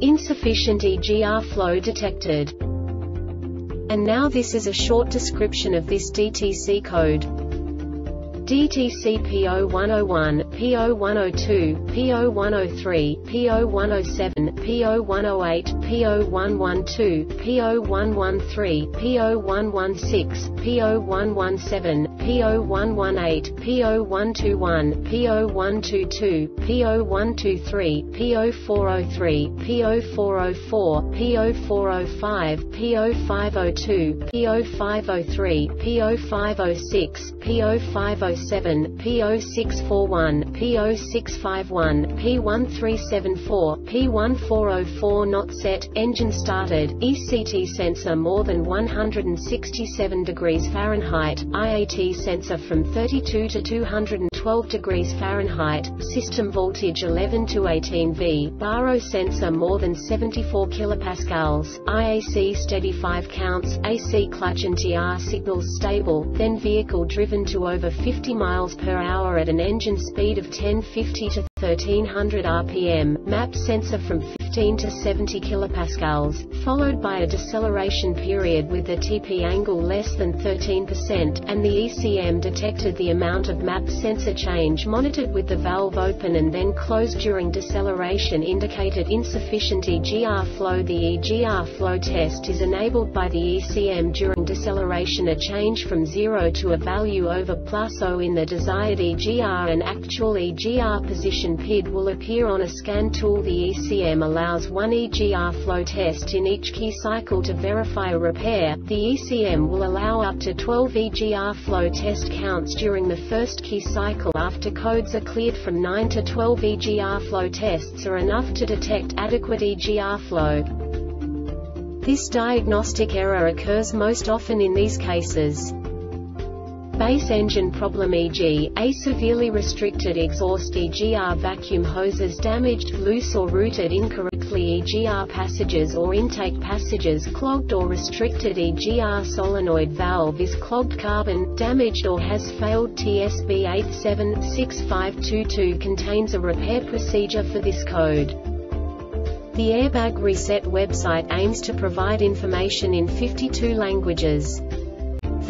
insufficient EGR flow detected. And now this is a short description of this DTC code. DTC P0101, P0102, P0103, P0107, P0108, P0112, P0113, P0116, P0117, P0118, P0121, P0122, P0123, P0403, P0404, P0405, P0502, P0503, P0506, P0507, P0607, P0641, P0651, P1374, P1404 not set, engine started, ECT sensor more than 167 degrees Fahrenheit, IAT sensor from 32 to 212 degrees Fahrenheit, system voltage 11 to 18 V, baro sensor more than 74 kilopascals, IAC steady 5 counts, AC clutch and TR signals stable, then vehicle driven to over 50 50 miles per hour at an engine speed of 1050 to 1300 rpm, map sensor from 15 to 70 kilopascals, followed by a deceleration period with a TP angle less than 13%, and the ECM detected the amount of map sensor change monitored with the valve open and then closed during deceleration indicated insufficient EGR flow. The EGR flow test is enabled by the ECM during deceleration a change from 0 to a value over plus O in the desired EGR and actual EGR position PID will appear on a scan tool. The ECM allows allows one EGR flow test in each key cycle to verify a repair, the ECM will allow up to 12 EGR flow test counts during the first key cycle after codes are cleared from 9 to 12 EGR flow tests are enough to detect adequate EGR flow. This diagnostic error occurs most often in these cases. Base engine problem e.g., a severely restricted exhaust EGR vacuum hoses damaged, loose or routed incorrectly EGR passages or intake passages clogged or restricted EGR solenoid valve is clogged carbon, damaged or has failed TSB 876522 contains a repair procedure for this code. The Airbag Reset website aims to provide information in 52 languages.